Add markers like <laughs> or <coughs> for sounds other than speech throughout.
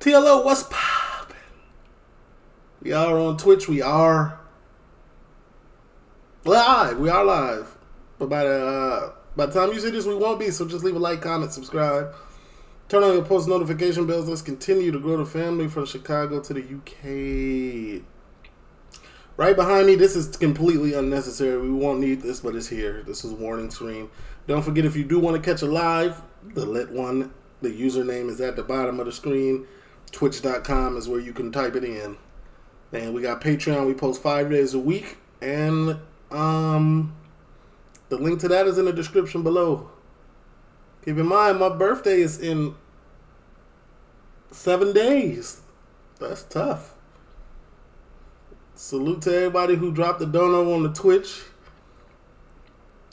TLO, what's poppin'? We are on Twitch. We are live. We are live. But by the uh, by the time you see this, we won't be. So just leave a like, comment, subscribe, turn on your post notification bells. Let's continue to grow the family from Chicago to the UK. Right behind me, this is completely unnecessary. We won't need this, but it's here. This is warning screen. Don't forget if you do want to catch a live, the lit one, the username is at the bottom of the screen. Twitch.com is where you can type it in. And we got Patreon. We post five days a week. And um the link to that is in the description below. Keep in mind, my birthday is in seven days. That's tough. Salute to everybody who dropped the dono on the Twitch.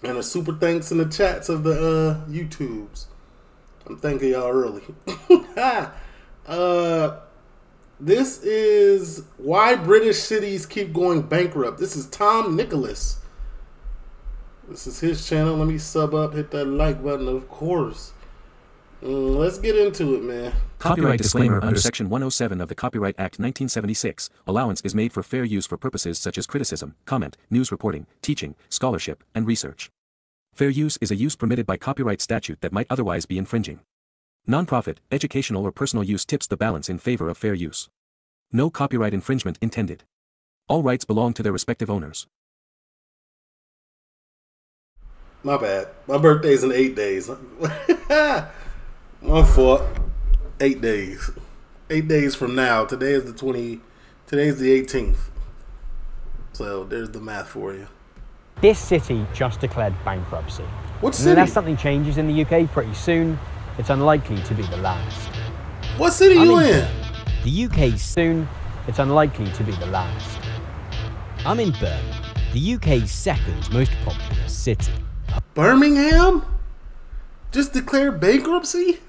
And a super thanks in the chats of the uh, YouTubes. I'm thanking y'all early. <laughs> uh, this is why British cities keep going bankrupt. This is Tom Nicholas. This is his channel. Let me sub up, hit that like button, of course. Mm, let's get into it, man. Copyright disclaimer under Section 107 of the Copyright Act 1976. Allowance is made for fair use for purposes such as criticism, comment, news reporting, teaching, scholarship, and research. Fair use is a use permitted by copyright statute that might otherwise be infringing. Nonprofit, educational or personal use tips the balance in favor of fair use. No copyright infringement intended. All rights belong to their respective owners. My bad. My birthday's in eight days. <laughs> My fault. Eight days. Eight days from now. Today is the twenty. Today's the eighteenth. So there's the math for you. This city just declared bankruptcy. What And city? unless something changes in the UK pretty soon, it's unlikely to be the last. What city I'm you in in? The UK soon, it's unlikely to be the last. I'm in Birmingham, the UK's second most populous city. Birmingham? Just declared bankruptcy?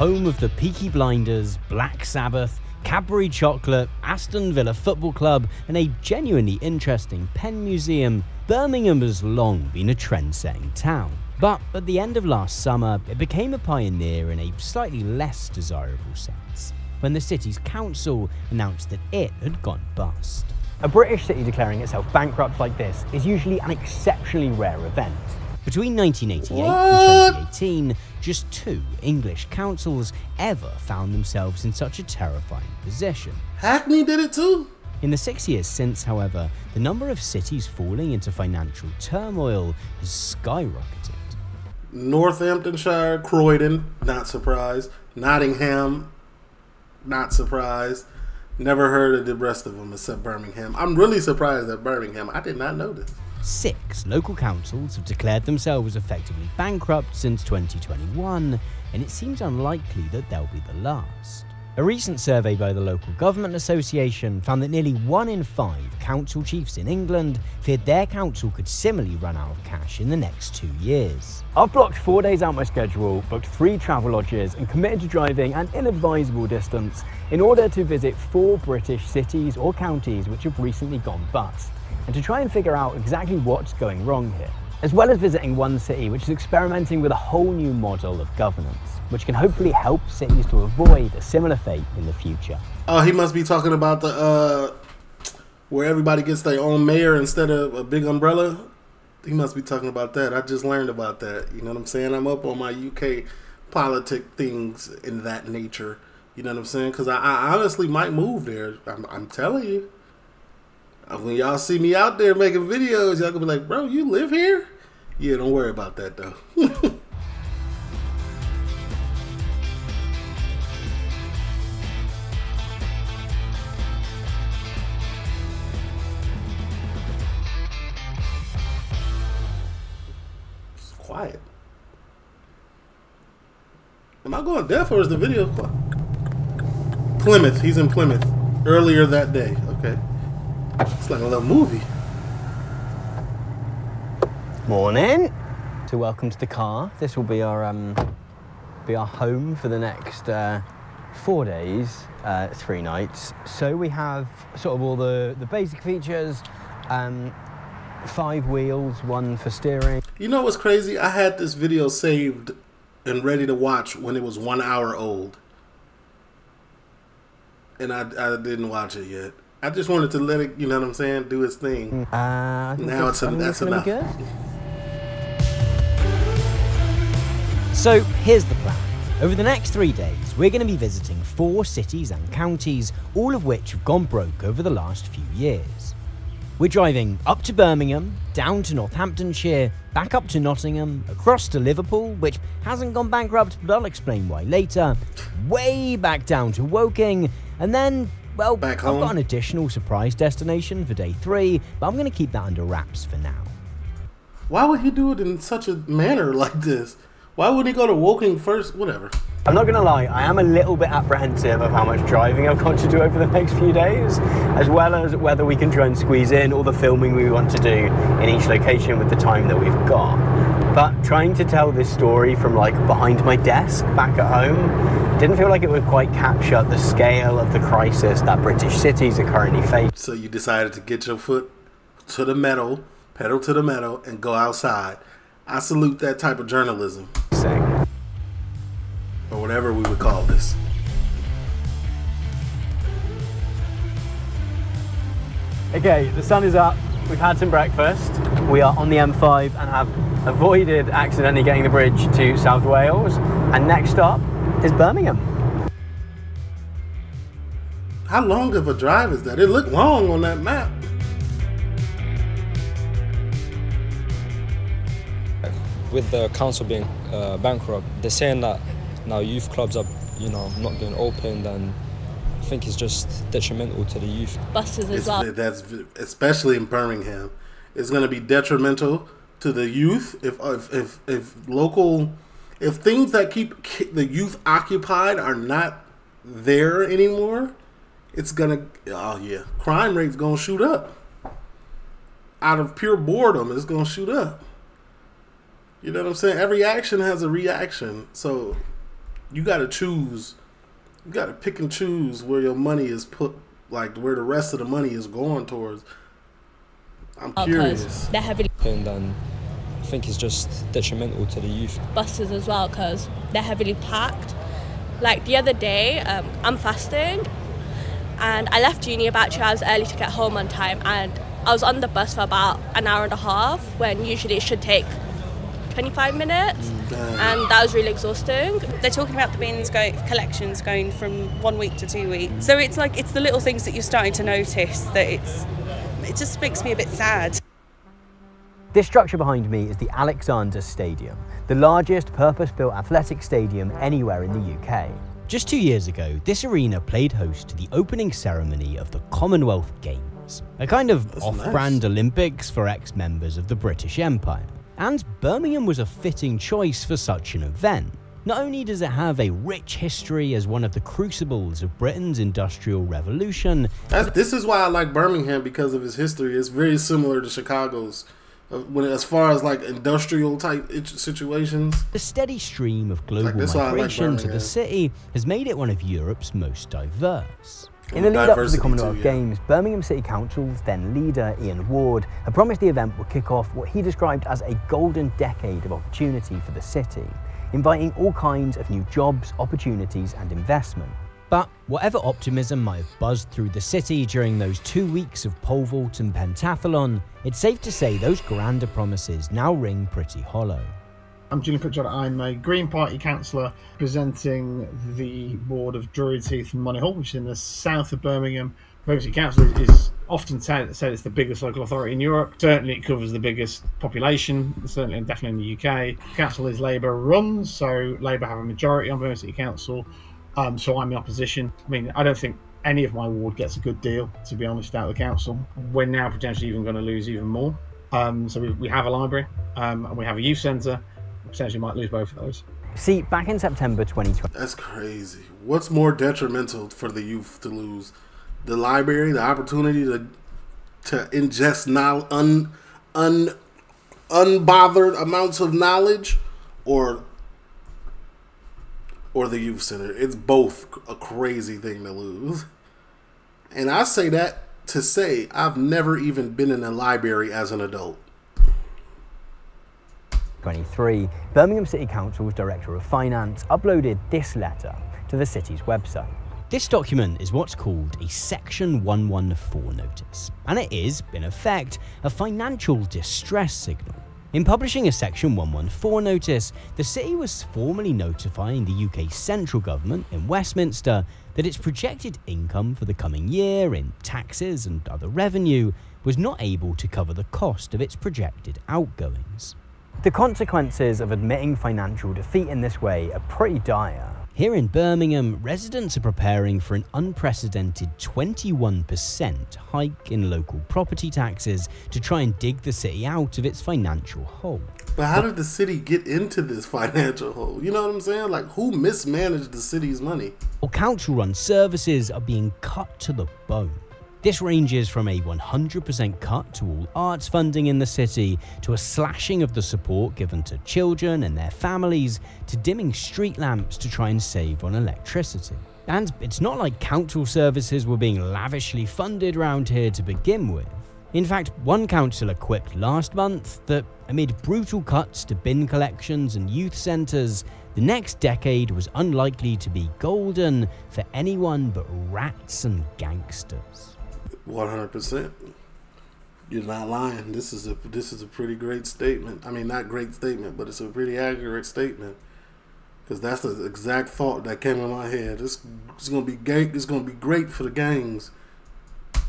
Home of the Peaky Blinders, Black Sabbath, Cadbury Chocolate, Aston Villa Football Club, and a genuinely interesting pen museum, Birmingham has long been a trend setting town. But at the end of last summer, it became a pioneer in a slightly less desirable sense, when the city's council announced that it had gone bust. A British city declaring itself bankrupt like this is usually an exceptionally rare event. Between 1988 What? and 2018, just two English councils ever found themselves in such a terrifying position. Hackney did it too? In the six years since, however, the number of cities falling into financial turmoil has skyrocketed. Northamptonshire, Croydon, not surprised. Nottingham, not surprised. Never heard of the rest of them except Birmingham. I'm really surprised at Birmingham. I did not know this. Six local councils have declared themselves effectively bankrupt since 2021, and it seems unlikely that they'll be the last. A recent survey by the Local Government Association found that nearly one in five council chiefs in England feared their council could similarly run out of cash in the next two years. I've blocked four days out my schedule, booked three travel lodges, and committed to driving an inadvisable distance in order to visit four British cities or counties which have recently gone bust, and to try and figure out exactly what's going wrong here. As well as visiting one city which is experimenting with a whole new model of governance, which can hopefully help cities to avoid a similar fate in the future. Oh, he must be talking about the uh where everybody gets their own mayor instead of a big umbrella. He must be talking about that. I just learned about that. You know what I'm saying? I'm up on my UK politic things in that nature. You know what I'm saying? Because I, I honestly might move there. I'm, I'm telling you. Uh, When y'all see me out there making videos, y'all gonna be like, "Bro, you live here?" Yeah, don't worry about that though. <laughs> quiet. Am I going deaf or is the video quiet? Plymouth. He's in Plymouth. Earlier that day. Okay. It's like a little movie. Morning. So welcome to the car. This will be our um, be our home for the next uh, four days, uh, three nights. So we have sort of all the the basic features. Um, five wheels, one for steering. You know what's crazy? I had this video saved and ready to watch when it was one hour old. and I I didn't watch it yet. I just wanted to let it, you know what I'm saying, do its thing. Uh, Now it's a- I that's it's gonna be enough. good. So here's the plan. Over the next three days, we're going to be visiting four cities and counties, all of which have gone broke over the last few years. We're driving up to Birmingham, down to Northamptonshire, back up to Nottingham, across to Liverpool, which hasn't gone bankrupt, but I'll explain why later, way back down to Woking, and then, well, Back I've home. got an additional surprise destination for day three, but I'm going to keep that under wraps for now. Why would he do it in such a manner like this? Why would he go to Woking first? Whatever. I'm not going to lie, I am a little bit apprehensive of how much driving I've got to do over the next few days, as well as whether we can try and squeeze in all the filming we want to do in each location with the time that we've got. But trying to tell this story from like behind my desk back at home didn't feel like it would quite capture the scale of the crisis that British cities are currently facing. So you decided to get your foot to the metal, pedal to the metal, and go outside. I salute that type of journalism, or whatever we would call this. Okay, the sun is up. We've had some breakfast. We are on the M5 and have avoided accidentally getting the bridge to South Wales. And next stop is Birmingham. How long of a drive is that? It looked long on that map. with the council being uh, bankrupt, they're saying that now youth clubs are, you know, not being opened, and I think it's just detrimental to the youth. buses as It's, well. That's especially in Birmingham. It's going to be detrimental to the youth if if if, if local if things that keep the youth occupied are not there anymore. It's gonna oh yeah, crime rate's gonna shoot up. Out of pure boredom, it's gonna shoot up. You know what I'm saying? Every action has a reaction, so you got to choose. You got to pick and choose where your money is put, like where the rest of the money is going towards. I'm curious. Because they're heavily And then I think it's just detrimental to the youth. buses as well because they're heavily packed. Like the other day, um, I'm fasting and I left uni about two hours early to get home on time and I was on the bus for about an hour and a half when usually it should take 25 minutes mm, and that was really exhausting. They're talking about the bins go, collections going from one week to two weeks. So it's like it's the little things that you're starting to notice that it's it just makes me a bit sad. This structure behind me is the Alexander Stadium, the largest purpose-built athletic stadium anywhere in the UK. Just two years ago, this arena played host to the opening ceremony of the Commonwealth Games, a kind of off brand nice. Olympics for ex members of the British Empire. And Birmingham was a fitting choice for such an event. Not only does it have a rich history as one of the crucibles of Britain's Industrial Revolution, That's, this is why I like Birmingham because of its history. It's very similar to Chicago's, uh, when as far as like industrial type situations. the steady stream of global that's why I like migration to the city has made it one of Europe's most diverse. In the lead up to the Commonwealth too, yeah. Games, Birmingham City Council's then leader, Ian Ward, had promised the event would kick off what he described as a golden decade of opportunity for the city, inviting all kinds of new jobs, opportunities, and investment. But whatever optimism might have buzzed through the city during those two weeks of pole vault and pentathlon, it's safe to say those grander promises now ring pretty hollow. I'm Julien Pritchard. I'm a Green Party councillor presenting the ward of Druids Heath and Monyhull, which is in the south of Birmingham. Birmingham City Council is, is often said, said it's the biggest local authority in Europe. Certainly, it covers the biggest population, certainly and definitely in the UK. Council is Labour run, so Labour have a majority on Birmingham City Council. Um, so I'm in opposition. I mean, I don't think any of my ward gets a good deal, to be honest, out of the council. We're now potentially even going to lose even more. Um, so we, we have a library um, and we have a youth centre. Potentially might lose both of those. See, back in September 2020, That's crazy. What's more detrimental for the youth to lose? The library, the opportunity to to ingest now un un unbothered amounts of knowledge, or or the youth center. It's both a crazy thing to lose. And I say that to say I've never even been in a library as an adult. 23, Birmingham City Council's Director of Finance uploaded this letter to the city's website. This document is what's called a Section 114 notice, and it is, in effect, a financial distress signal. In publishing a Section 114 notice, the city was formally notifying the UK central government in Westminster that its projected income for the coming year in taxes and other revenue was not able to cover the cost of its projected outgoings. The consequences of admitting financial defeat in this way are pretty dire. Here in Birmingham, residents are preparing for an unprecedented 21% hike in local property taxes to try and dig the city out of its financial hole. But how did the city get into this financial hole? You know what I'm saying? Like, who mismanaged the city's money? Or council run services are being cut to the bone. This ranges from a 100% cut to all arts funding in the city, to a slashing of the support given to children and their families, to dimming street lamps to try and save on electricity. And it's not like council services were being lavishly funded around here to begin with. In fact, one councillor quipped last month that amid brutal cuts to bin collections and youth centres, the next decade was unlikely to be golden for anyone but rats and gangsters. One hundred percent. You're not lying. This is a this is a pretty great statement. I mean, not great statement, but it's a pretty accurate statement. Because that's the exact thought that came in my head. This is gonna be great. It's gonna be great for the gangs.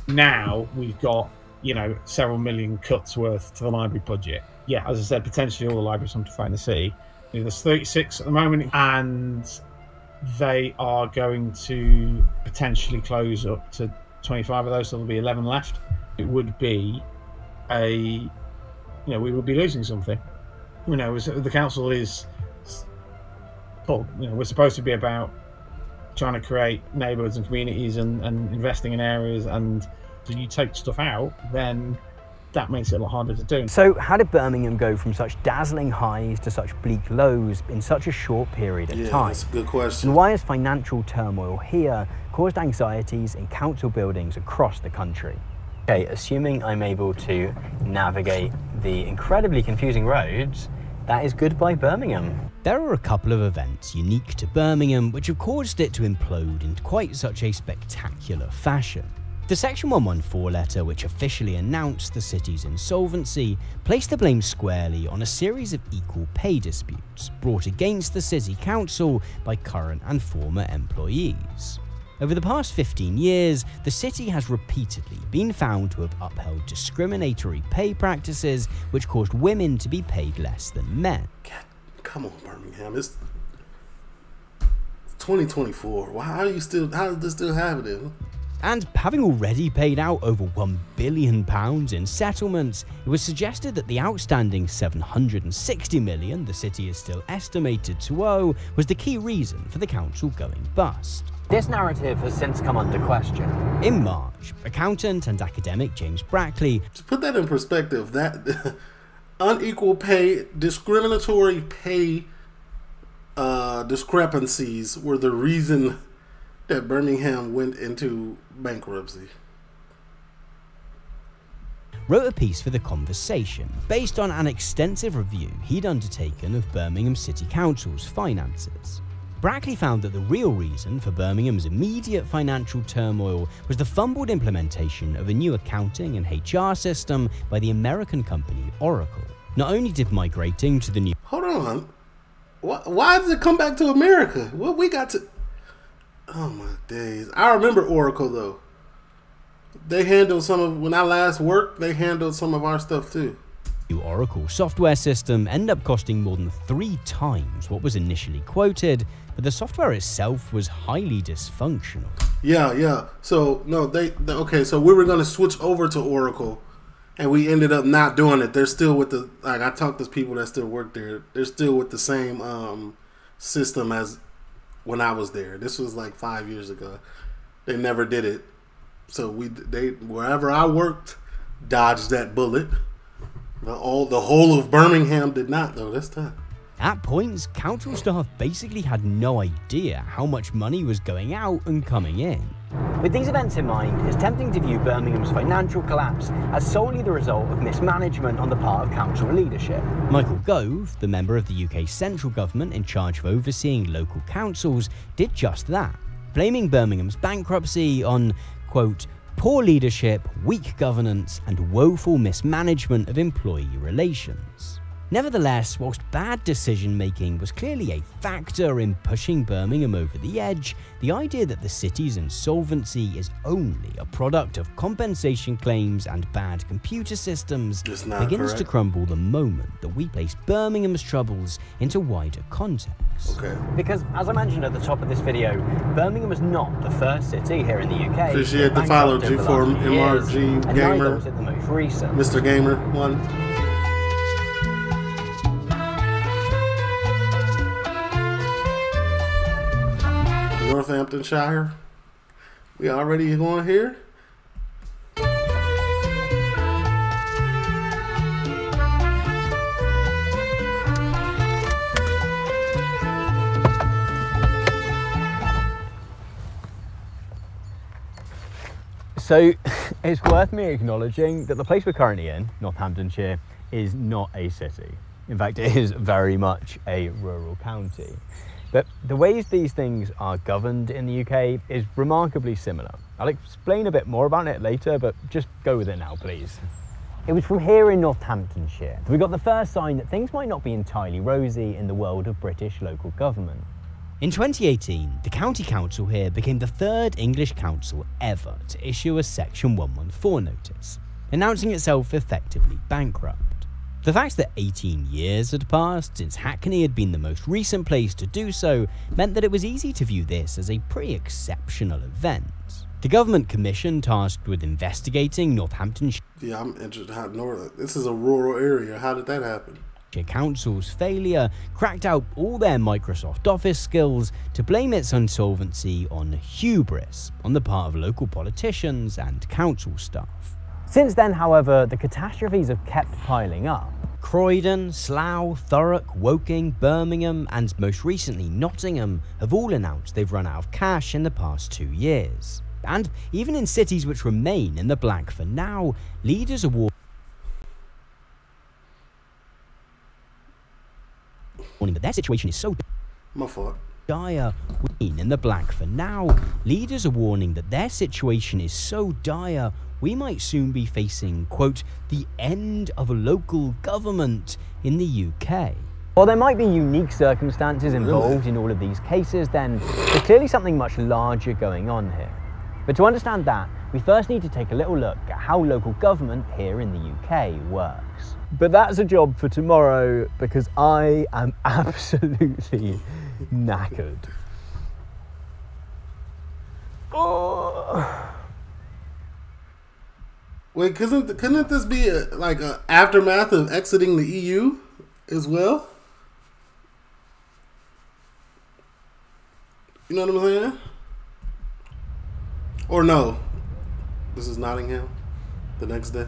Now we've got you know several million cuts worth to the library budget. Yeah, as I said, potentially all the libraries come to find the city. You know, there's 36 at the moment, and they are going to potentially close up to 25 of those, so there'll be 11 left. It would be a, you know, we would be losing something. You know, the council is, well, you know, we're supposed to be about trying to create neighbourhoods and communities and, and investing in areas, and when you take stuff out, then that makes it a lot harder to do. So, how did Birmingham go from such dazzling highs to such bleak lows in such a short period of yeah, time? that's a good question. And why has financial turmoil here caused anxieties in council buildings across the country? Okay, assuming I'm able to navigate the incredibly confusing roads, that is goodbye Birmingham. There are a couple of events unique to Birmingham which have caused it to implode in quite such a spectacular fashion. The Section 114 letter, which officially announced the city's insolvency, placed the blame squarely on a series of equal pay disputes brought against the city council by current and former employees. Over the past 15 years, the city has repeatedly been found to have upheld discriminatory pay practices which caused women to be paid less than men. God, come on, Birmingham. It's 2024. Why are you still? How is this still happening? And having already paid out over £1 billion in settlements, it was suggested that the outstanding £760 million the city is still estimated to owe was the key reason for the council going bust. This narrative has since come under question. In March, accountant and academic James Brackley To put that in perspective, that <laughs> unequal pay, discriminatory pay uh, discrepancies were the reason that Birmingham went into bankruptcy. wrote a piece for The Conversation based on an extensive review he'd undertaken of Birmingham City Council's finances. Brackley found that the real reason for Birmingham's immediate financial turmoil was the fumbled implementation of a new accounting and HR system by the American company Oracle. Not only did migrating to the new Hold on. Why, why does it come back to America? What we got to. Oh my days. I remember Oracle though. They handled some of when I last worked, they handled some of our stuff too. new Oracle software system ended up costing more than three times what was initially quoted, but the software itself was highly dysfunctional. Yeah, yeah. So no, they, they okay. So we were gonna switch over to Oracle, and we ended up not doing it. They're still with the like I talked to people that still work there. They're still with the same um, system as when I was there. This was like five years ago. They never did it. So we they wherever I worked dodged that bullet. The all the whole of Birmingham did not though. this time. At points, council staff basically had no idea how much money was going out and coming in. With these events in mind, it's tempting to view Birmingham's financial collapse as solely the result of mismanagement on the part of council leadership. Michael Gove, the member of the UK central government in charge of overseeing local councils, did just that. blaming Birmingham's bankruptcy on, quote, poor leadership, weak governance, and woeful mismanagement of employee relations. Nevertheless, whilst bad decision making was clearly a factor in pushing Birmingham over the edge, the idea that the city's insolvency is only a product of compensation claims and bad computer systems begins to crumble the moment that we place Birmingham's troubles into wider context. Okay. Because, as I mentioned at the top of this video, Birmingham was not the first city here in the UK. Appreciate the follow, bankrupt over the G4 last few years, MRG Gamer. was it the most recent. Mr. Gamer one. Northamptonshire. We already going here? So <laughs> it's worth me acknowledging that the place we're currently in, Northamptonshire, is not a city. In fact, it is very much a rural county. But the ways these things are governed in the UK is remarkably similar. I'll explain a bit more about it later, but just go with it now, please. It was from here in Northamptonshire that we got the first sign that things might not be entirely rosy in the world of British local government. In 2018, the county council here became the third English council ever to issue a Section 114 notice, announcing itself effectively bankrupt. The fact that 18 years had passed since Hackney had been the most recent place to do so meant that it was easy to view this as a pretty exceptional event. The government commission tasked with investigating Northamptonshire Yeah, I'm interested. How north? This is a rural area. How did that happen? Council's failure cracked out all their Microsoft Office skills to blame its insolvency on hubris on the part of local politicians and council staff. Since then, however, the catastrophes have kept piling up. Croydon, Slough, Thurrock, Woking, Birmingham, and most recently Nottingham have all announced they've run out of cash in the past two years. And even in cities which remain in the black for now, leaders are warning that their situation is so My fault. dire we in the black for now. Leaders are warning that their situation is so dire we might soon be facing, quote, the end of local government in the UK. While there might be unique circumstances involved in all of these cases, then there's clearly something much larger going on here. But to understand that, we first need to take a little look at how local government here in the UK works. But that's a job for tomorrow because I am <laughs> absolutely knackered. Oh. Wait, couldn't couldn't this be a, like a aftermath of exiting the EU as well? You know what I'm saying? Or no? This is Nottingham. The next day.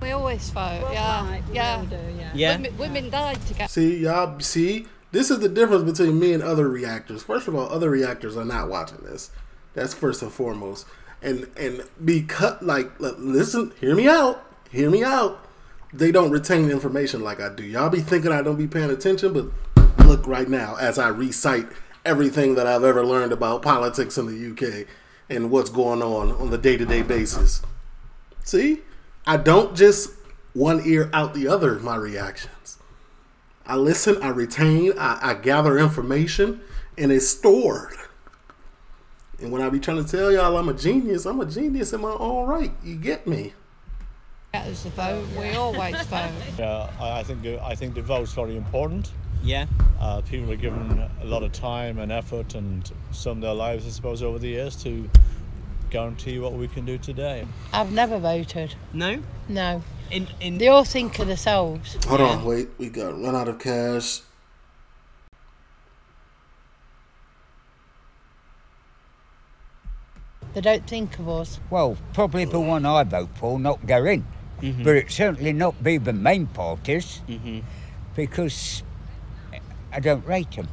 We always vote, yeah. yeah. Yeah. Women, women died to get. See, y'all. See, this is the difference between me and other reactors. First of all, other reactors are not watching this. That's first and foremost. And and be cut like listen, hear me out, hear me out. They don't retain information like I do. Y'all be thinking I don't be paying attention, but look right now as I recite everything that I've ever learned about politics in the UK and what's going on on the day to day basis. See, I don't just one ear out the other. My reactions. I listen, I retain, I, I gather information, and it's stored. And when I be trying to tell y'all I'm a genius, I'm a genius in my own right. You get me? That is the vote. We always <laughs> vote. Yeah, I I think I think the vote's very important. Yeah. Uh, people are given a lot of time and effort and some of their lives, I suppose, over the years to guarantee what we can do today. I've never voted. No? No. In, in They all think of themselves. Hold on, wait. We got run out of cash. They don't think of us. Well, probably the one I vote for not go in. Mm-hmm. But it certainly not be the main parties mm-hmm. because I don't rate them.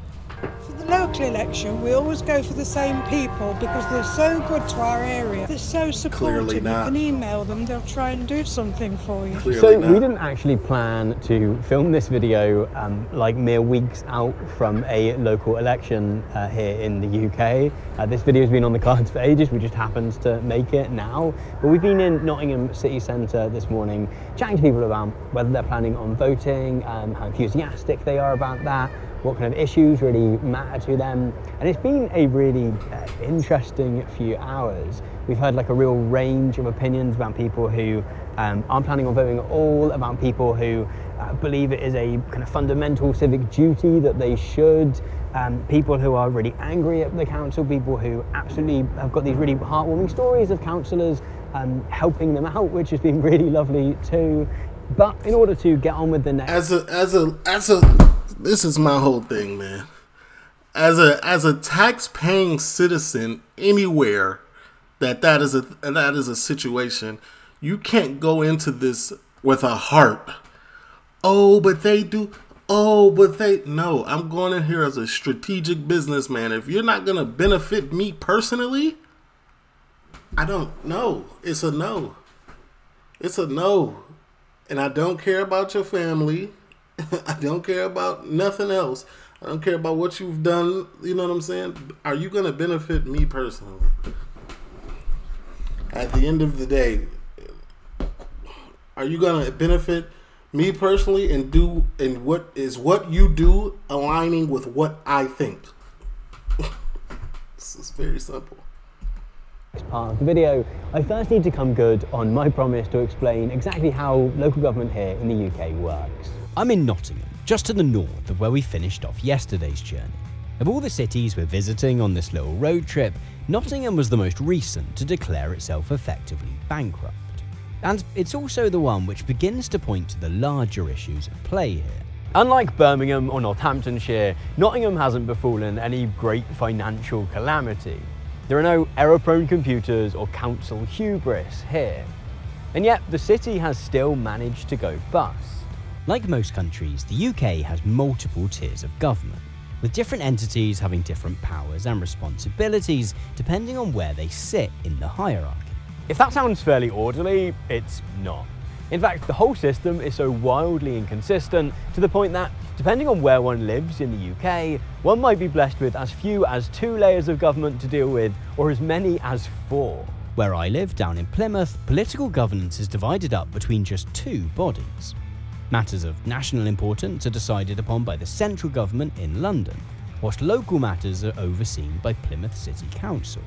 For the local election, we always go for the same people because they're so good to our area. They're so supportive. Clearly not. You can email them, they'll try and do something for you. so we didn't actually plan to film this video um, like mere weeks out from a local election uh, here in the UK. Uh, this video has been on the cards for ages. We just happened to make it now. But we've been in Nottingham city centre this morning, chatting to people about whether they're planning on voting, um, how enthusiastic they are about that, what kind of issues really matter to them. And it's been a really uh, interesting few hours. We've heard like a real range of opinions about people who um, aren't planning on voting at all, about people who uh, believe it is a kind of fundamental civic duty that they should, um, people who are really angry at the council, people who absolutely have got these really heartwarming stories of councillors um, helping them out, which has been <laughs> really lovely too. But in order to get on with the next, as a as a as a this is my whole thing, man. As a as a tax paying citizen anywhere that that is a that is a situation, you can't go into this with a heart. Oh, but they do. Oh, but they no. I'm going in here as a strategic businessman. If you're not gonna benefit me personally, I don't know. It's a no. It's a no. And I don't care about your family. <laughs> I don't care about nothing else. I don't care about what you've done. You know what I'm saying? Are you going to benefit me personally? At the end of the day, are you going to benefit me personally and do and what is what you do aligning with what I think? <laughs> this is very simple part of the video, I first need to come good on my promise to explain exactly how local government here in the UK works. I'm in Nottingham, just to the north of where we finished off yesterday's journey. Of all the cities we're visiting on this little road trip, Nottingham was the most recent to declare itself effectively bankrupt. And it's also the one which begins to point to the larger issues at play here. Unlike Birmingham or Northamptonshire, Nottingham hasn't befallen any great financial calamity. There are no error-prone computers or council hubris here. And yet, the city has still managed to go bust. Like most countries, the UK has multiple tiers of government, with different entities having different powers and responsibilities depending on where they sit in the hierarchy. If that sounds fairly orderly, it's not. In fact, the whole system is so wildly inconsistent to the point that, depending on where one lives in the UK, one might be blessed with as few as two layers of government to deal with, or as many as four. Where I live, down in Plymouth, political governance is divided up between just two bodies. Matters of national importance are decided upon by the central government in London, whilst local matters are overseen by Plymouth City Council.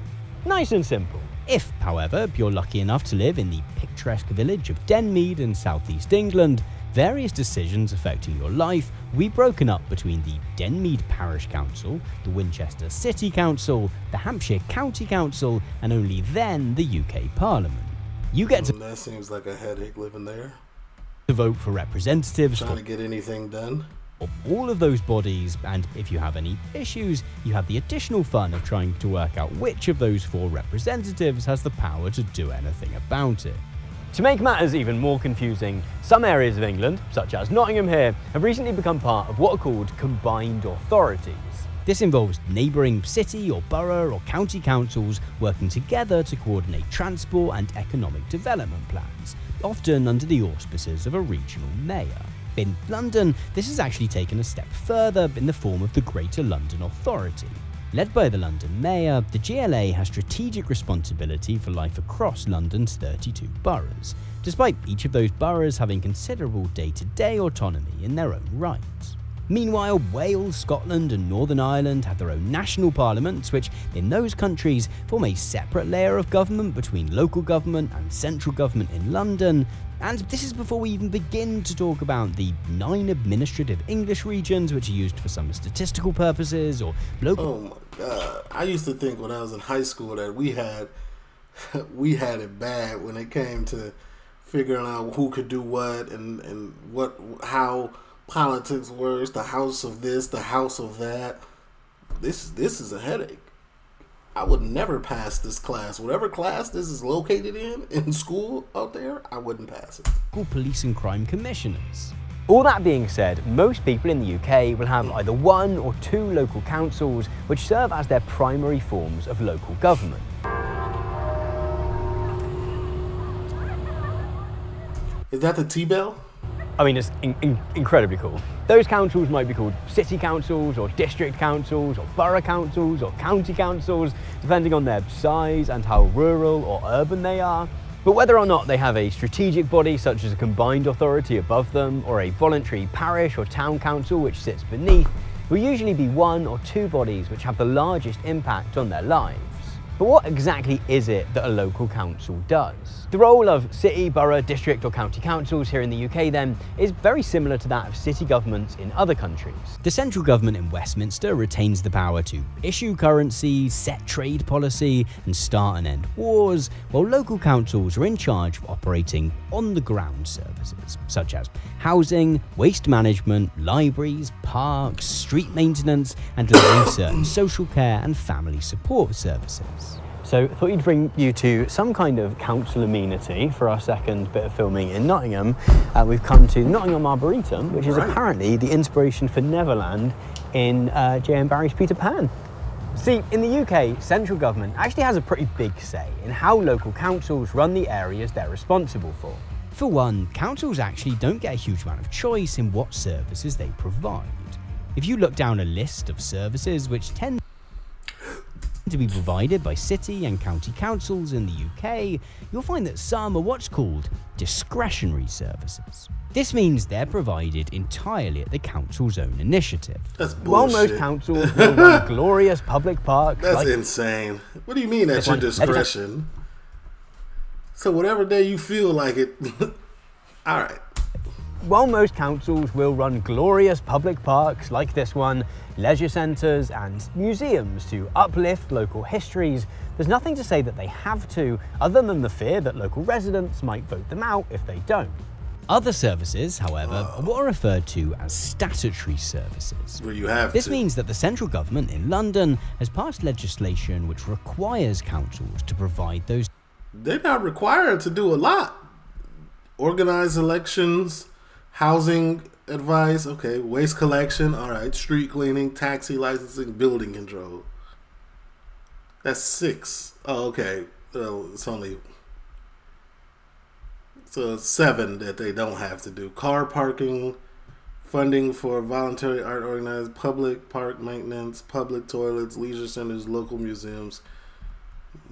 Nice and simple. If, however, you're lucky enough to live in the picturesque village of Denmead in southeast England, various decisions affecting your life be broken up between the Denmead Parish Council, the Winchester City Council, the Hampshire County Council, and only then the UK Parliament. You get to. Mm, that seems like a headache living there. To vote for representatives. Trying to get anything done of all of those bodies, and if you have any issues, you have the additional fun of trying to work out which of those four representatives has the power to do anything about it. To make matters even more confusing, some areas of England, such as Nottingham here, have recently become part of what are called combined authorities. This involves neighbouring city or borough or county councils working together to coordinate transport and economic development plans, often under the auspices of a regional mayor. In London, this has actually taken a step further in the form of the Greater London Authority. Led by the London Mayor, the GLA has strategic responsibility for life across London's 32 boroughs, despite each of those boroughs having considerable day to day autonomy in their own right. Meanwhile, Wales, Scotland, and Northern Ireland have their own national parliaments, which in those countries form a separate layer of government between local government and central government in London, and this is before we even begin to talk about the nine administrative English regions, which are used for some statistical purposes or local. Oh my god! I used to think when I was in high school that we had <laughs> we had it bad when it came to figuring out who could do what and and what how politics works. The house of this, the house of that. This this is a headache. I would never pass this class. Whatever class this is located in, <laughs> in school out there, I wouldn't pass it. Police and crime commissioners. All that being said, most people in the UK will have either one or two local councils which serve as their primary forms of local government. Is that the T-Bell? I mean, it's in, in, incredibly cool. Those councils might be called city councils or district councils or borough councils or county councils, depending on their size and how rural or urban they are. But whether or not they have a strategic body such as a combined authority above them or a voluntary parish or town council which sits beneath, will usually be one or two bodies which have the largest impact on their lives. But what exactly is it that a local council does? The role of city, borough, district or county councils here in the UK then is very similar to that of city governments in other countries. The central government in Westminster retains the power to issue currency, set trade policy and start and end wars, while local councils are in charge of operating on-the-ground services such as housing, waste management, libraries, parks, street maintenance and <coughs> certain social care and family support services. So I thought you'd bring you to some kind of council amenity for our second bit of filming in Nottingham. Uh, we've come to Nottingham Arboretum, which is Right. apparently the inspiration for Neverland in uh, J.M. Barrie's Peter Pan. See, in the UK, central government actually has a pretty big say in how local councils run the areas they're responsible for. For one, councils actually don't get a huge amount of choice in what services they provide. If you look down a list of services which tend to be provided by city and county councils in the UK, you'll find that some are what's called discretionary services. This means they're provided entirely at the council's own initiative. That's bullshit. While most councils will run <laughs> glorious public parks That's like insane. What do you mean at your discretion? So whatever day you feel like it. <laughs> All right. While most councils will run glorious public parks like this one, leisure centres and museums to uplift local histories, there's nothing to say that they have to, other than the fear that local residents might vote them out if they don't. Other services, however, are what are referred to as statutory services. Have This to. means that the central government in London has passed legislation which requires councils to provide those They're not required to do a lot. Organize elections, housing advice, okay, waste collection, all right, street cleaning, taxi licensing, building control. That's six. Oh, okay. Well, it's only so seven that they don't have to do. Car parking, funding for voluntary art organized, public park maintenance, public toilets, leisure centers, local museums.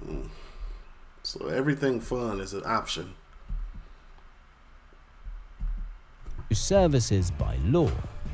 Mm. So everything fun is an option. Services by law.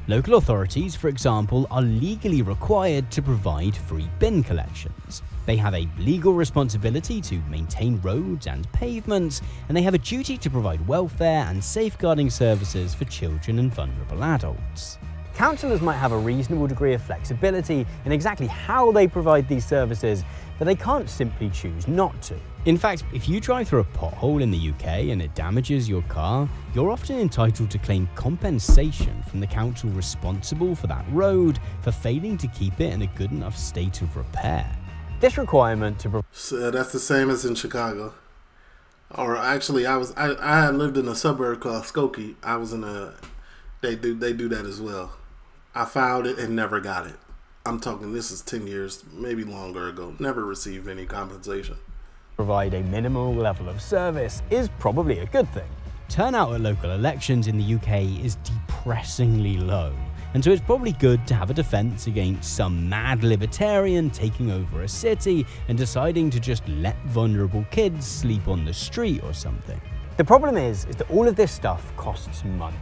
Local authorities, for example, are legally required to provide free bin collections. They have a legal responsibility to maintain roads and pavements, and they have a duty to provide welfare and safeguarding services for children and vulnerable adults. Councillors might have a reasonable degree of flexibility in exactly how they provide these services, but they can't simply choose not to. In fact, if you drive through a pothole in the UK and it damages your car, you're often entitled to claim compensation from the council responsible for that road for failing to keep it in a good enough state of repair. This requirement to So that's the same as in Chicago. Or actually, I was I, I lived in a suburb called Skokie. I was in a they do they do that as well. I filed it and never got it. I'm talking this is ten years, maybe longer ago. Never received any compensation. Provide a minimal level of service is probably a good thing. Turnout at local elections in the UK is depressingly low, and so it's probably good to have a defence against some mad libertarian taking over a city and deciding to just let vulnerable kids sleep on the street or something. The problem is, is that all of this stuff costs money.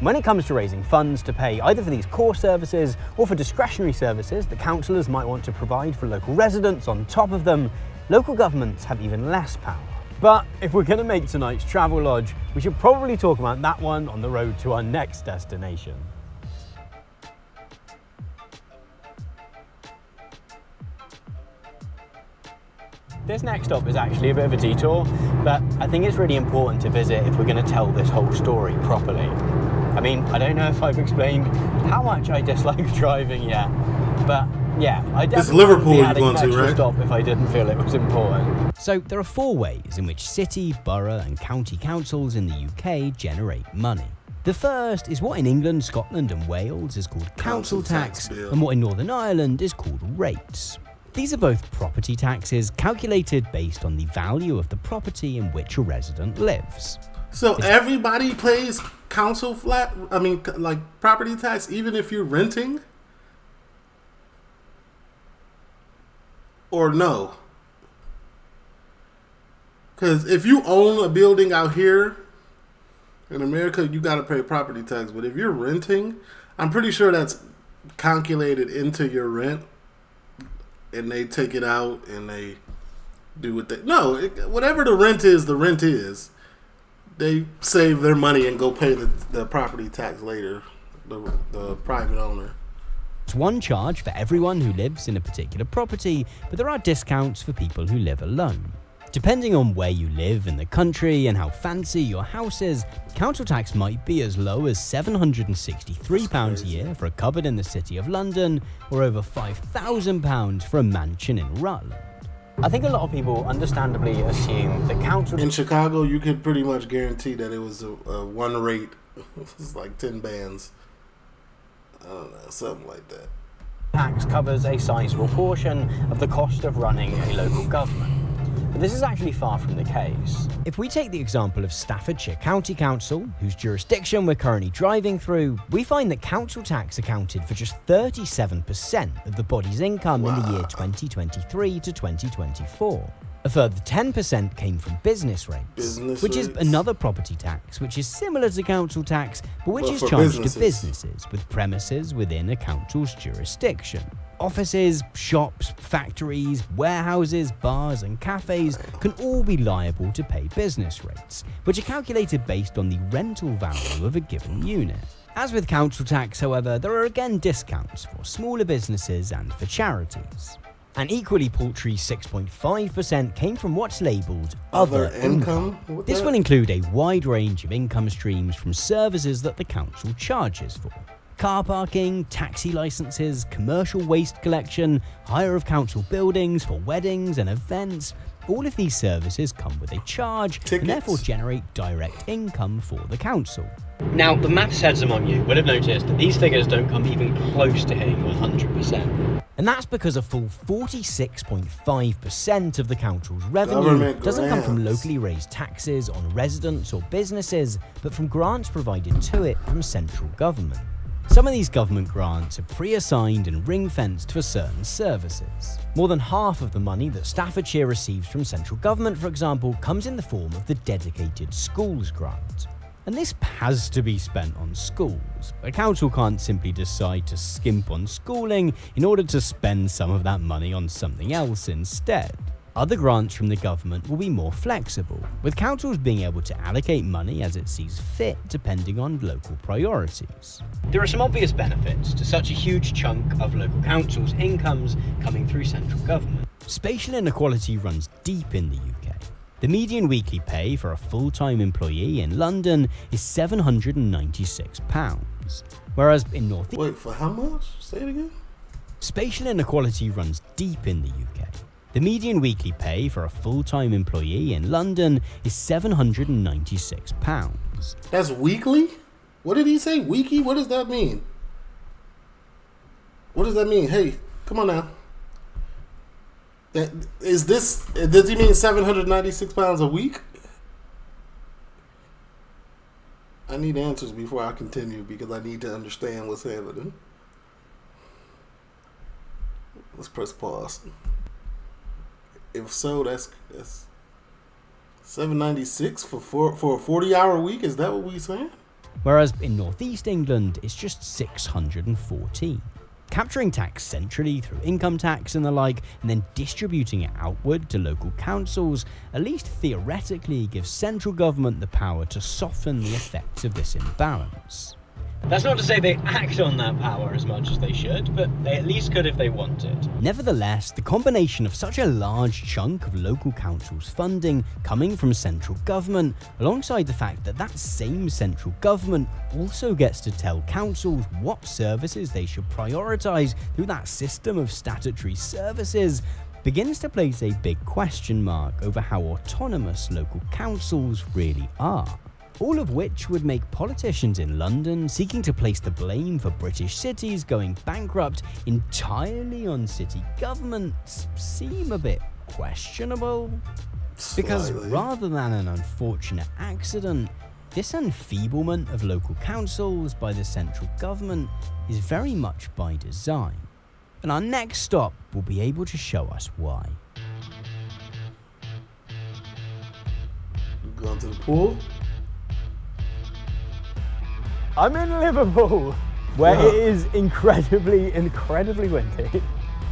When it comes to raising funds to pay either for these core services or for discretionary services that councillors might want to provide for local residents on top of them, local governments have even less power. But if we're going to make tonight's travel lodge, we should probably talk about that one on the road to our next destination. This next stop is actually a bit of a detour, but I think it's really important to visit if we're going to tell this whole story properly. I mean, I don't know if I've explained how much I dislike <laughs> driving yet, but yeah, I definitely Liverpool wouldn't be you're adding going to, right? stop if I didn't feel it was important. So there are four ways in which city, borough and county councils in the UK generate money. The first is what in England, Scotland, and Wales is called council, Council tax tax, and what in Northern Ireland is called rates. These are both property taxes calculated based on the value of the property in which a resident lives. So everybody pays council flat. I mean, like property tax, even if you're renting, or no? Because if you own a building out here in America, you got to pay property tax. But if you're renting, I'm pretty sure that's calculated into your rent, and they take it out and they do what they no. It, whatever the rent is, the rent is they save their money and go pay the, the property tax later, the, the private owner. It's one charge for everyone who lives in a particular property, but there are discounts for people who live alone. Depending on where you live in the country and how fancy your house is, council tax might be as low as £763 a year for a cupboard in the City of London, or over £5,000 for a mansion in Rutland. I think a lot of people understandably assume that council In Chicago, you could pretty much guarantee that it was a, a one rate. <laughs> it's like 10 bands. I don't know, something like that. tax covers a sizable portion of the cost of running a local government. But this is actually far from the case. If we take the example of Staffordshire County Council, whose jurisdiction we're currently driving through, we find that council tax accounted for just 37% of the body's income in the year 2023 to 2024. A further 10% came from business rates, Business which is another property tax, which is similar to council tax, but which is charged businesses. to businesses with premises within a council's jurisdiction. Offices, shops, factories, warehouses, bars, and cafes can all be liable to pay business rates, which are calculated based on the rental value of a given unit. As with council tax, however, there are again discounts for smaller businesses and for charities. An equally paltry 6.5% came from what's labelled other, Other income. income? This the- will include a wide range of income streams from services that the council charges for. Car parking, taxi licenses, commercial waste collection, hire of council buildings for weddings and events. All of these services come with a charge and therefore generate direct income for the council. Now, the maths heads among you will have noticed that these figures don't come even close to hitting 100%. And that's because a full 46.5% of the council's revenue Government doesn't come from locally raised taxes on residents or businesses, but from grants provided to it from central government. Some of these government grants are pre assigned and ring fenced for certain services. More than half of the money that Staffordshire receives from central government, for example, comes in the form of the dedicated schools grant. And this has to be spent on schools. A council can't simply decide to skimp on schooling in order to spend some of that money on something else instead. Other grants from the government will be more flexible, with councils being able to allocate money as it sees fit depending on local priorities. There are some obvious benefits to such a huge chunk of local councils' incomes coming through central government. Spatial inequality runs deep in the UK. The median weekly pay for a full time employee in London is £796, whereas in North Wait, for how much? Say it again. Spatial inequality runs deep in the UK. The median weekly pay for a full time employee in London is £796. That's weekly? What did he say? Weekly? What does that mean? What does that mean? Hey, come on now. Is this, does he mean 796 pounds a week? I need answers before I continue because I need to understand what's happening. Let's press pause. If so, that's that's seven ninety six for four for a forty hour week. Is that what we're saying? Whereas in Northeast England, it's just 614. Capturing tax centrally through income tax and the like, and then distributing it outward to local councils, at least theoretically gives central government the power to soften the effects of this imbalance. That's not to say they act on that power as much as they should, but they at least could if they wanted. Nevertheless, the combination of such a large chunk of local councils' funding coming from central government, alongside the fact that that same central government also gets to tell councils what services they should prioritise through that system of statutory services, begins to place a big question mark over how autonomous local councils really are. All of which would make politicians in London seeking to place the blame for British cities going bankrupt entirely on city governments seem a bit questionable. Because rather than an unfortunate accident, this enfeeblement of local councils by the central government is very much by design. And our next stop will be able to show us why. Going to the pool. I'm in Liverpool, where it is incredibly, incredibly windy.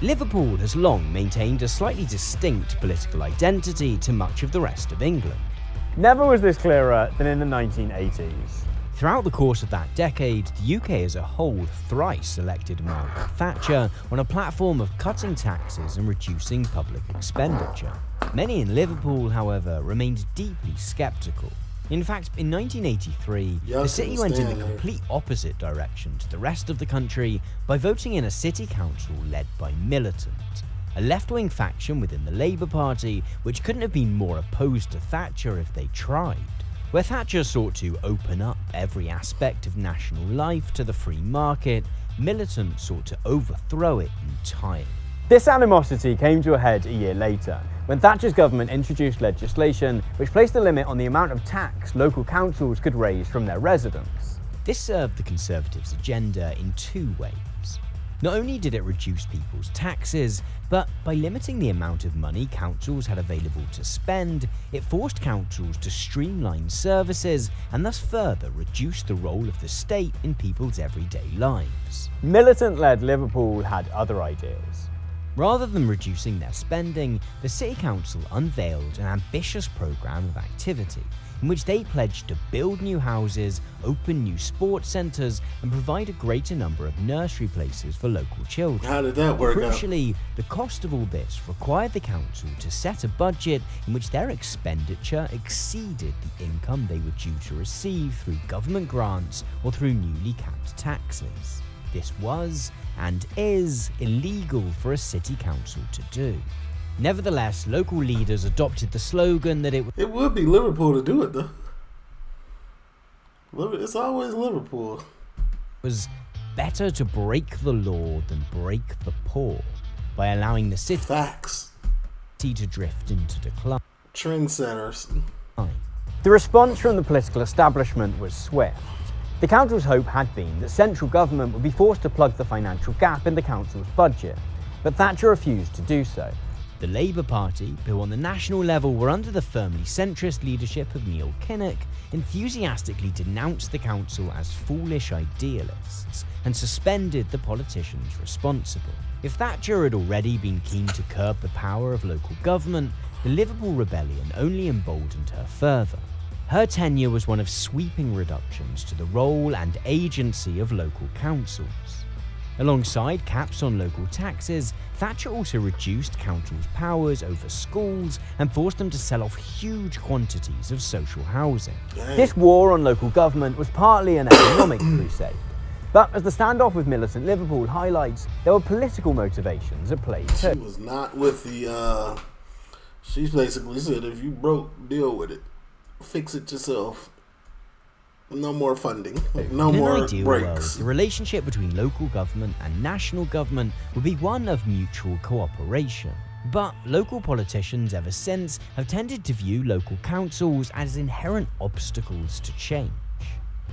Liverpool has long maintained a slightly distinct political identity to much of the rest of England. Never was this clearer than in the 1980s. Throughout the course of that decade, the UK as a whole thrice elected Margaret Thatcher on a platform of cutting taxes and reducing public expenditure. Many in Liverpool, however, remained deeply sceptical. In fact, in 1983, Yeah, the city went in the complete opposite direction to the rest of the country by voting in a city council led by Militant, a left wing faction within the Labour Party which couldn't have been more opposed to Thatcher if they tried. Where Thatcher sought to open up every aspect of national life to the free market, Militant sought to overthrow it entirely. This animosity came to a head a year later, when Thatcher's government introduced legislation which placed a limit on the amount of tax local councils could raise from their residents. This served the Conservatives' agenda in two ways. Not only did it reduce people's taxes, but by limiting the amount of money councils had available to spend, it forced councils to streamline services and thus further reduce the role of the state in people's everyday lives. Militant led Liverpool had other ideas. Rather than reducing their spending, the City Council unveiled an ambitious programme of activity in which they pledged to build new houses, open new sports centres, and provide a greater number of nursery places for local children. How did that work out? Crucially, the cost of all this required the council to set a budget in which their expenditure exceeded the income they were due to receive through government grants or through newly capped taxes. This was, and is, illegal for a city council to do. Nevertheless, local leaders adopted the slogan that it It would be Liverpool to do it though. It's always Liverpool. It was better to break the law than break the poor by allowing the city Facts. to drift into decline. Trendsetters. The response from the political establishment was swift. The council's hope had been that central government would be forced to plug the financial gap in the council's budget, but Thatcher refused to do so. The Labour Party, who on the national level were under the firmly centrist leadership of Neil Kinnock, enthusiastically denounced the council as foolish idealists and suspended the politicians responsible. If Thatcher had already been keen to curb the power of local government, the Liverpool rebellion only emboldened her further. Her tenure was one of sweeping reductions to the role and agency of local councils. Alongside caps on local taxes, Thatcher also reduced councils' powers over schools and forced them to sell off huge quantities of social housing. This war on local government was partly an <coughs> economic crusade. But as the standoff with militant Liverpool highlights, there were political motivations at play too. She was not with the. uh She basically said, if you broke, deal with it. Fix it yourself. No more funding. No In more ideal world, breaks. the relationship between local government and national government would be one of mutual cooperation. But local politicians ever since have tended to view local councils as inherent obstacles to change.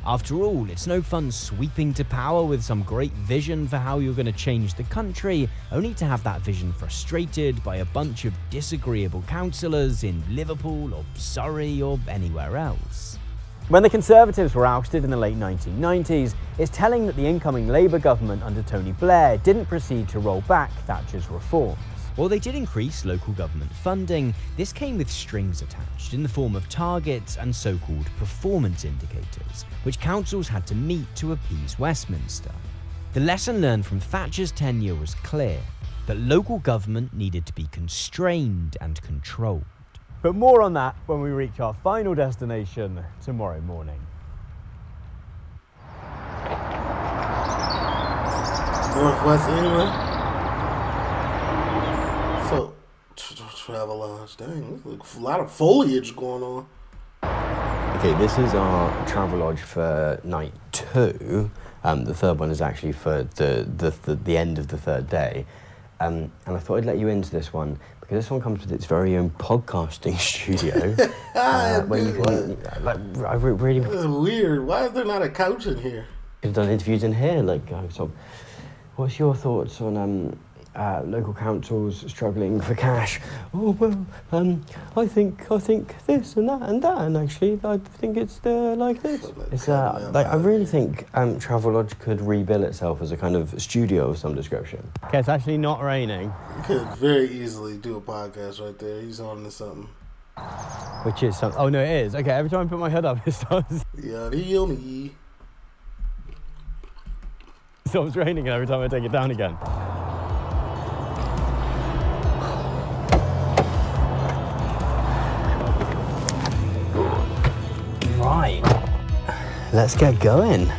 After all, it's no fun sweeping to power with some great vision for how you're going to change the country, only to have that vision frustrated by a bunch of disagreeable councillors in Liverpool or Surrey or anywhere else. When the Conservatives were ousted in the late 1990s, it's telling that the incoming Labour government under Tony Blair didn't proceed to roll back Thatcher's reforms. While they did increase local government funding, this came with strings attached in the form of targets and so called performance indicators, which councils had to meet to appease Westminster. The lesson learned from Thatcher's tenure was clear that local government needed to be constrained and controlled. But more on that when we reach our final destination tomorrow morning. Northwest England. So, tra- tra- travel lodge. Dang, there's a lot of foliage going on. Okay, this is our Travelodge for night two. Um, the third one is actually for the, the, the, the end of the third day. Um, and I thought I'd let you into this one because this one comes with its very own podcasting <laughs> studio. <laughs> uh, where you can, like, I re- really This is weird. Why is there not a couch in here? could have done interviews in here. Like, so what's your thoughts on um, uh, local councils struggling for cash? Oh well, um, I think I think this and that and that, and actually I think it's uh, like this. It's uh, like I really think um, Travelodge could rebuild itself as a kind of studio of some description. Okay, it's actually not raining, You could very easily do a podcast right there. He's on to something. which is some. Oh no, it is. Okay, every time I put my head up, <laughs> it starts. Yeah, heal me. It stops raining, and every time I take it down again. Right. Let's get going.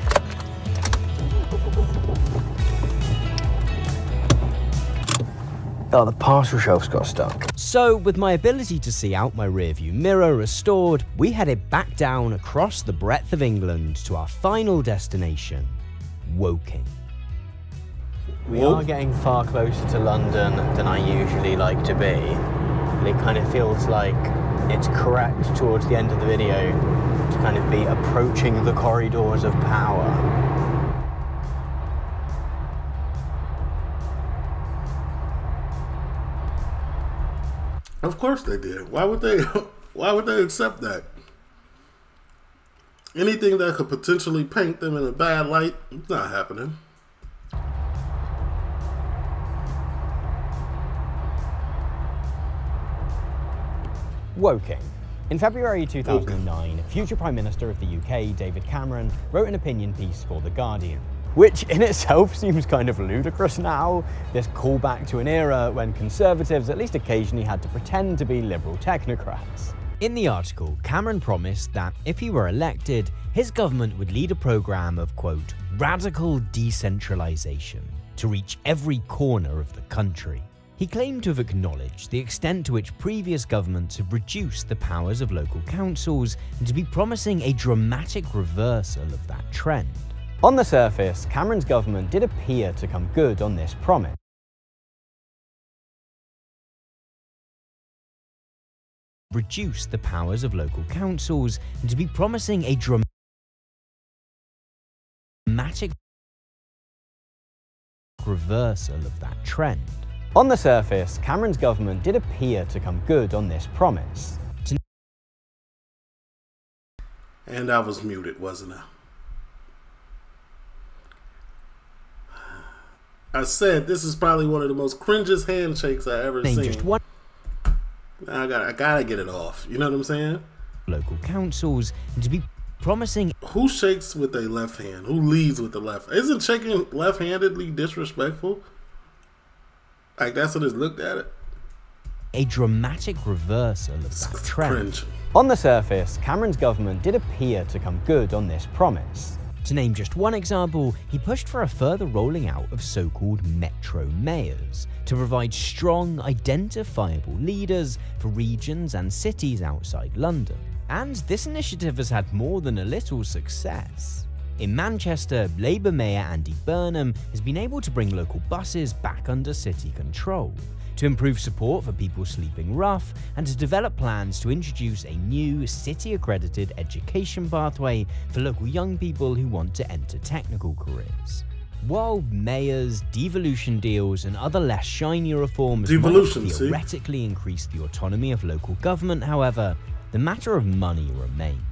Oh, the parcel shelf's got stuck. So, with my ability to see out my rearview mirror restored, we headed back down across the breadth of England to our final destination, Woking. We are getting far closer to London than I usually like to be. And it kind of feels like it's correct towards the end of the video to kind of be approaching the corridors of power. Of course they did. Why would they? <laughs> Why would they accept that? Anything that could potentially paint them in a bad light, it's not happening. Woking. In February 2009, future Prime Minister of the UK, David Cameron, wrote an opinion piece for The Guardian. Which in itself <laughs> seems kind of ludicrous now, this callback to an era when Conservatives at least occasionally had to pretend to be liberal technocrats. In the article, Cameron promised that if he were elected, his government would lead a programme of, quote, radical decentralisation to reach every corner of the country. He claimed to have acknowledged the extent to which previous governments have reduced the powers of local councils and to be promising a dramatic reversal of that trend. On the surface, Cameron's government did appear to come good on this promise. Reduce the powers of local councils and to be promising a dramatic reversal of that trend. On the surface, Cameron's government did appear to come good on this promise. And I was muted, wasn't I? I said this is probably one of the most cringiest handshakes I ever seen. just one I got I gotta get it off. You know what I'm saying? local councils to be promising Who shakes with a left hand? Who leads with the left? Isn't shaking left-handedly disrespectful? Like that's what it's looked at it. a dramatic reversal of that trend. cringe. On the surface, Cameron's government did appear to come good on this promise. To name just one example, he pushed for a further rolling out of so called metro mayors to provide strong, identifiable leaders for regions and cities outside London. And this initiative has had more than a little success. In Manchester, Labour Mayor Andy Burnham has been able to bring local buses back under city control, to improve support for people sleeping rough, and to develop plans to introduce a new city accredited education pathway for local young people who want to enter technical careers. While mayors, devolution deals, and other less shiny reforms Devolution, might see? theoretically increase the autonomy of local government, however, the matter of money remains.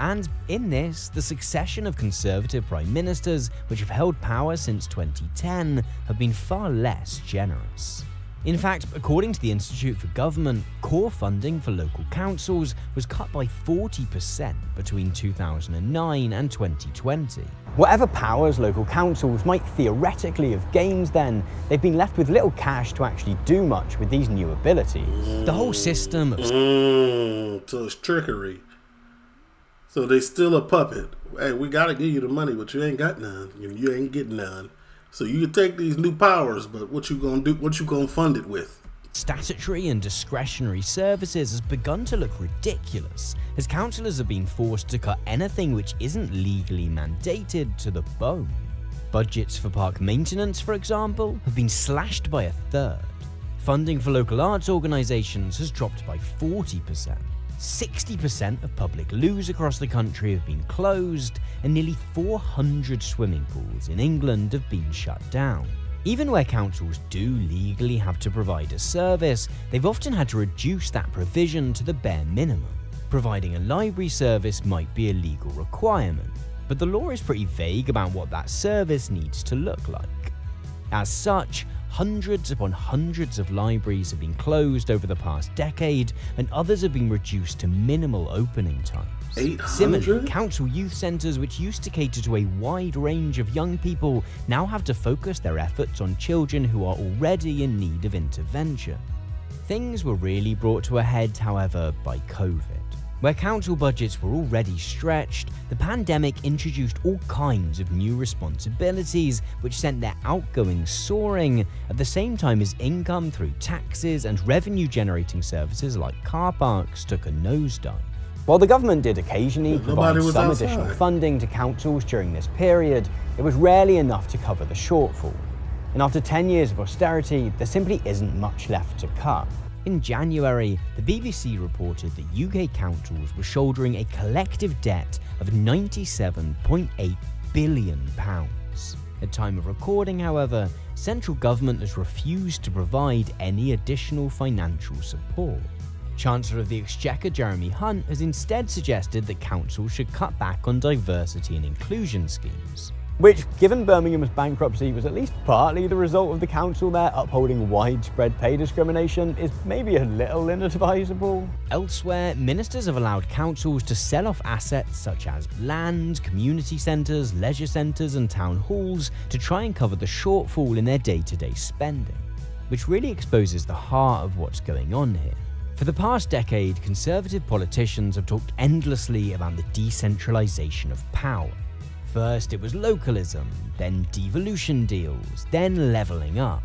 And in this, the succession of Conservative prime ministers, which have held power since 2010, have been far less generous. In fact, according to the Institute for Government, core funding for local councils was cut by 40% between 2009 and 2020. Whatever powers local councils might theoretically have gained then, they've been left with little cash to actually do much with these new abilities. The whole system of Mm, so it's trickery. So they still a puppet. Hey, we gotta give you the money, but you ain't got none. You, you ain't getting none. So you can take these new powers, but what you gonna do? What you gonna fund it with? Statutory and discretionary services has begun to look ridiculous, as councillors have been forced to cut anything which isn't legally mandated to the bone. Budgets for park maintenance, for example, have been slashed by a third. Funding for local arts organisations has dropped by 40%. 60% of public loos across the country have been closed, and nearly 400 swimming pools in England have been shut down. Even where councils do legally have to provide a service, they've often had to reduce that provision to the bare minimum. Providing a library service might be a legal requirement, but the law is pretty vague about what that service needs to look like. As such, hundreds upon hundreds of libraries have been closed over the past decade, and others have been reduced to minimal opening times. 800? Similarly, council youth centres, which used to cater to a wide range of young people, now have to focus their efforts on children who are already in need of intervention. Things were really brought to a head, however, by COVID. Where council budgets were already stretched, the pandemic introduced all kinds of new responsibilities, which sent their outgoings soaring at the same time as income through taxes and revenue generating services like car parks took a nosedive. While the government did occasionally provide some outside. additional funding to councils during this period, it was rarely enough to cover the shortfall. And after 10 years of austerity, there simply isn't much left to cut. In January, the BBC reported that UK councils were shouldering a collective debt of £97.8 billion. At time of recording, however, central government has refused to provide any additional financial support. Chancellor of the Exchequer Jeremy Hunt has instead suggested that councils should cut back on diversity and inclusion schemes. Which, given Birmingham's bankruptcy was at least partly the result of the council there upholding widespread pay discrimination, is maybe a little inadvisable. Elsewhere, ministers have allowed councils to sell off assets such as land, community centres, leisure centres, and town halls to try and cover the shortfall in their day to day spending. Which really exposes the heart of what's going on here. For the past decade, Conservative politicians have talked endlessly about the decentralisation of power. First, it was localism, then devolution deals, then levelling up.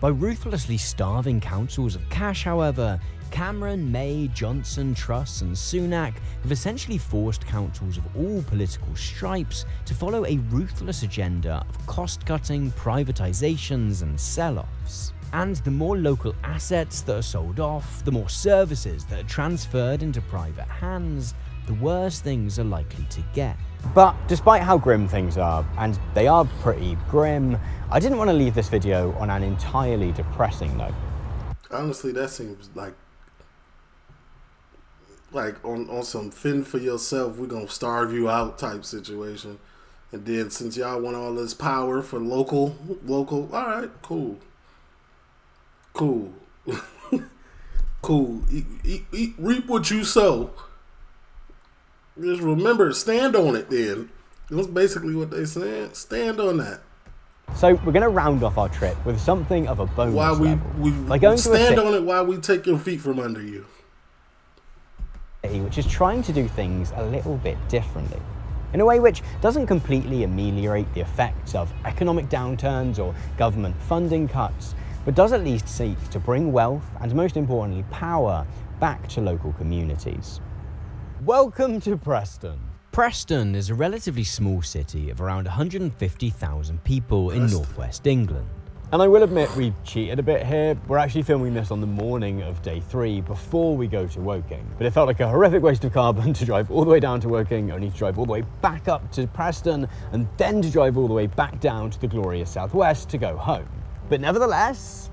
By ruthlessly starving councils of cash, however, Cameron, May, Johnson, Truss, and Sunak have essentially forced councils of all political stripes to follow a ruthless agenda of cost cutting, privatisations, and sell offs. And the more local assets that are sold off, the more services that are transferred into private hands, the worse things are likely to get. But despite how grim things are, and they are pretty grim, I didn't want to leave this video on an entirely depressing note. Honestly, that seems like like on on some fend for yourself. We're gonna starve you out type situation. And then since y'all want all this power for local, local, all right, cool, cool, <laughs> cool. Reap what you sow. Just remember, stand on it. Then that's basically what they said. Stand on that. So we're going to round off our trip with something of a bonus While we level. we By going stand on it while we take your feet from under you. which is trying to do things a little bit differently. In a way which doesn't completely ameliorate the effects of economic downturns or government funding cuts, but does at least seek to bring wealth and, most importantly, power back to local communities. Welcome to Preston. Preston is a relatively small city of around 150,000 people in northwest England. And I will admit we cheated a bit here. We're actually filming this on the morning of day three before we go to Woking. But it felt like a horrific waste of carbon <laughs> to drive all the way down to Woking, only to drive all the way back up to Preston, and then to drive all the way back down to the glorious southwest to go home. But nevertheless,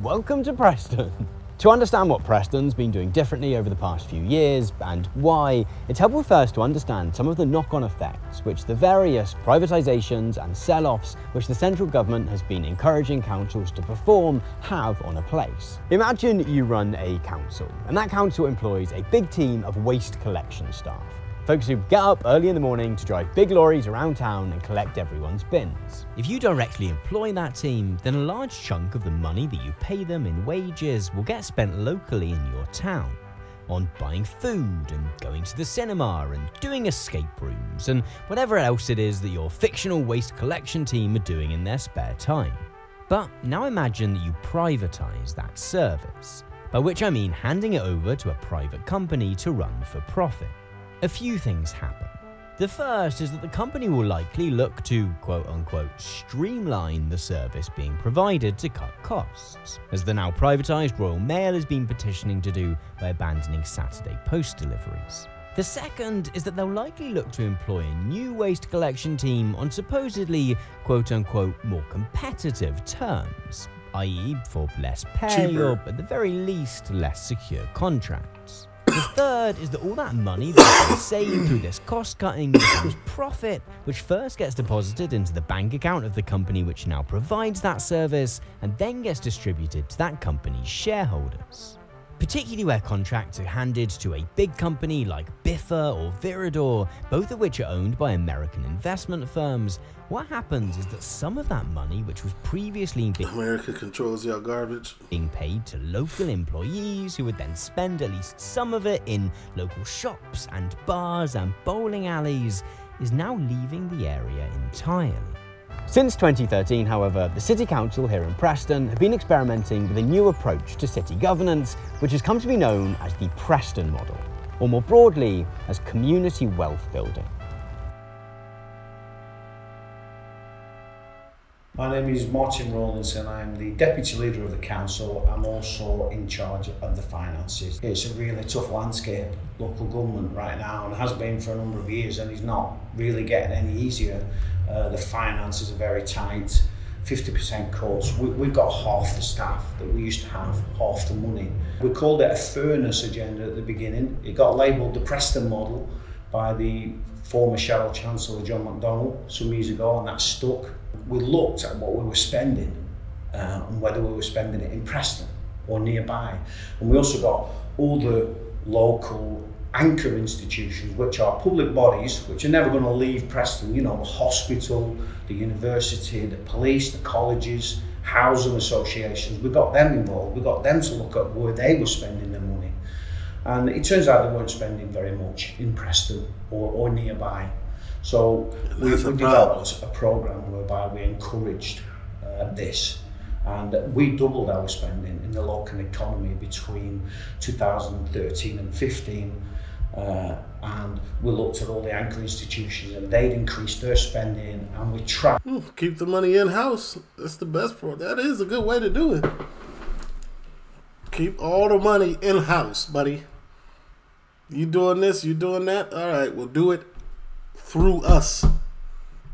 welcome to Preston. <laughs> To understand what Preston's been doing differently over the past few years and why, it's helpful first to understand some of the knock on effects which the various privatisations and sell offs which the central government has been encouraging councils to perform have on a place. Imagine you run a council, and that council employs a big team of waste collection staff. Folks who get up early in the morning to drive big lorries around town and collect everyone's bins. If you directly employ that team, then a large chunk of the money that you pay them in wages will get spent locally in your town. On buying food and going to the cinema and doing escape rooms and whatever else it is that your fictional waste collection team are doing in their spare time. But now imagine that you privatise that service, by which I mean handing it over to a private company to run for profit. A few things happen. The first is that the company will likely look to quote unquote streamline the service being provided to cut costs, as the now privatised Royal Mail has been petitioning to do by abandoning Saturday post deliveries. The second is that they'll likely look to employ a new waste collection team on supposedly quote unquote more competitive terms, i.e., for less pay Cheaper. or at the very least less secure contracts. The third is that all that money that they save through this cost cutting becomes profit, which first gets deposited into the bank account of the company which now provides that service and then gets distributed to that company's shareholders. Particularly where contracts are handed to a big company like Biffa or Viridor, both of which are owned by American investment firms, what happens is that some of that money, which was previously being America controls your garbage. being paid to local employees who would then spend at least some of it in local shops and bars and bowling alleys, is now leaving the area entirely. Since 2013, however, the City Council here in Preston have been experimenting with a new approach to city governance, which has come to be known as the Preston model, or more broadly, as community wealth building. My name is Martin Rawlinson. I'm the Deputy Leader of the Council. I'm also in charge of the finances. It's a really tough landscape, local government right now, and has been for a number of years, and is not really getting any easier. Uh, the finances are very tight, 50% cuts. We, we've got half the staff that we used to have, half the money. We called it a fairness agenda at the beginning. It got labelled the Preston model by the former Shadow Chancellor John McDonnell some years ago, and that stuck. We looked at what we were spending uh, and whether we were spending it in Preston or nearby. And we also got all the local anchor institutions, which are public bodies, which are never going to leave Preston, you know, the hospital, the university, the police, the colleges, housing associations. We got them involved. We got them to look at where they were spending their money. And it turns out they weren't spending very much in Preston or, or nearby. So we, we developed a program whereby we encouraged uh, this. And we doubled our spending in the local economy between 2013 and 15. Uh, and we looked at all the anchor institutions and they'd increased their spending and we tracked Keep the money in house. That's the best part. That is a good way to do it. Keep all the money in house, buddy. You doing this, you doing that? All right, we'll do it through us.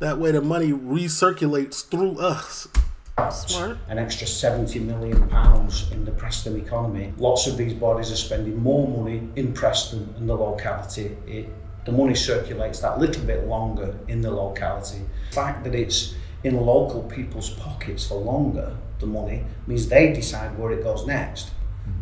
That way the money recirculates through us. Smart. an extra 70 million pounds in the Preston economy. Lots of these bodies are spending more money in Preston and the locality. It, the money circulates that little bit longer in the locality. The fact that it's in local people's pockets for longer, the money, means they decide where it goes next.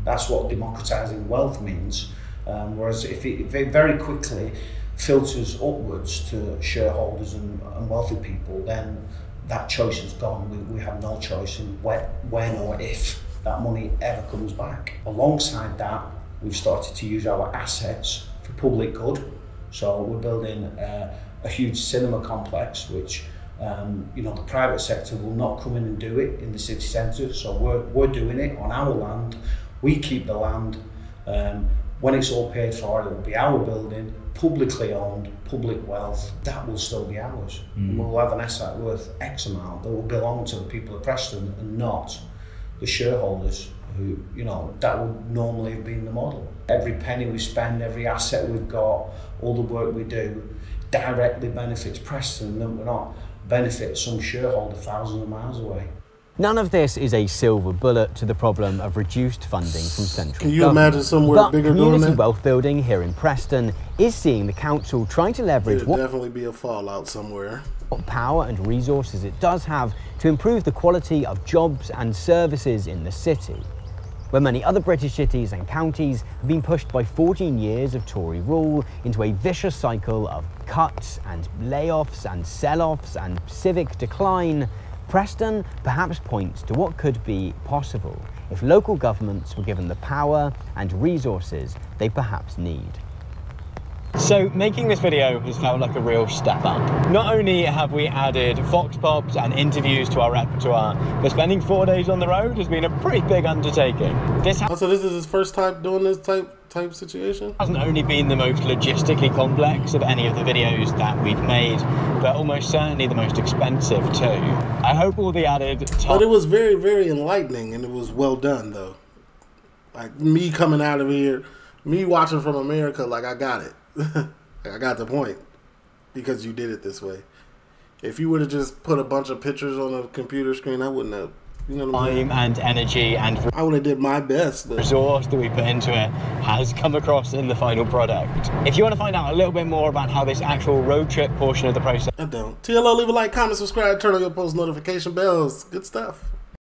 That's what democratising wealth means. Um, whereas if it, if it very quickly filters upwards to shareholders and, and wealthy people, then that choice is gone. We, we have no choice in when, when or if that money ever comes back. Alongside that, we've started to use our assets for public good. So we're building uh, a huge cinema complex, which um, you know the private sector will not come in and do it in the city centre. So we're, we're doing it on our land. We keep the land. Um, when it's all paid for, it will be our building. Publicly owned, public wealth. That will still be ours. Hmm. And we'll have an asset worth X amount that will belong to the people of Preston and not the shareholders who, you know, that would normally have been the model. Every penny we spend, every asset we've got, all the work we do directly benefits Preston and we're not benefit some shareholder thousands of miles away. None of this is a silver bullet to the problem of reduced funding from central Can you government. imagine somewhere but bigger doing community that? wealth building here in Preston is seeing the council trying to leverage what definitely be a fallout somewhere. what power and resources it does have to improve the quality of jobs and services in the city. Where many other British cities and counties have been pushed by 14 years of Tory rule into a vicious cycle of cuts and layoffs and sell-offs and civic decline, Preston perhaps points to what could be possible if local governments were given the power and resources they perhaps need. So making this video has felt like a real step up. Not only have we added Vox Pops and interviews to our repertoire, but spending four days on the road has been a pretty big undertaking. This Also, this is his first time doing this type type situation. hasn't only been the most logistically complex of any of the videos that we've made, but almost certainly the most expensive too. I hope all the added But it was very, very enlightening, and it was well done, though. Like me coming out of here, me watching from America, like I got it. <laughs> I got the point because you did it this way. If you would have just put a bunch of pictures on a computer screen, I wouldn't have. You know what I'm saying? time and energy and I would have did my best. But resource that we put into it has come across in the final product. If you want to find out a little bit more about how this actual road trip portion of the process I don't. TLO, leave a like, comment, subscribe, turn on your post notification bells. Good stuff.